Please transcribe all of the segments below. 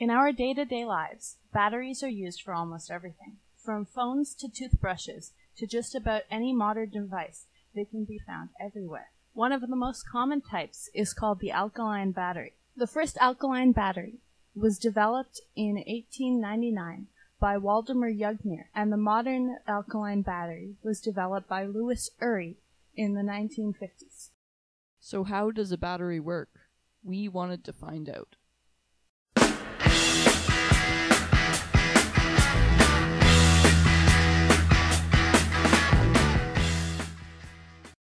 In our day to day lives, batteries are used for almost everything. From phones to toothbrushes to just about any modern device, they can be found everywhere. One of the most common types is called the alkaline battery. The first alkaline battery was developed in 1899 by Waldemar Jungner, and the modern alkaline battery was developed by Louis Urry in the 1950s. So, how does a battery work? We wanted to find out.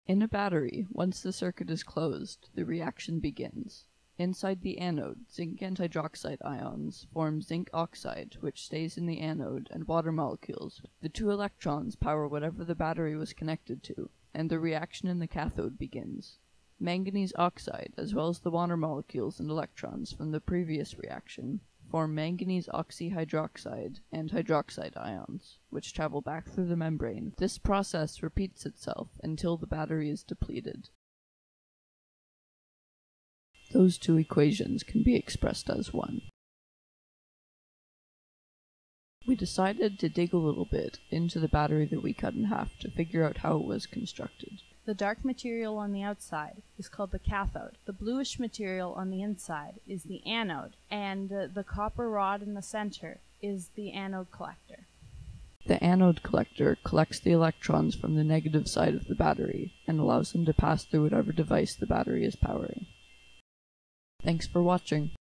In a battery, once the circuit is closed, the reaction begins. Inside the anode, zinc and hydroxide ions form zinc oxide, which stays in the anode, and water molecules. The two electrons power whatever the battery was connected to, and the reaction in the cathode begins. Manganese oxide, as well as the water molecules and electrons from the previous reaction, form manganese oxyhydroxide and hydroxide ions, which travel back through the membrane. This process repeats itself until the battery is depleted. Those two equations can be expressed as one. We decided to dig a little bit into the battery that we cut in half to figure out how it was constructed. The dark material on the outside is called the cathode. The bluish material on the inside is the anode, and uh, the copper rod in the center is the anode collector. The anode collector collects the electrons from the negative side of the battery and allows them to pass through whatever device the battery is powering. Thanks for watching.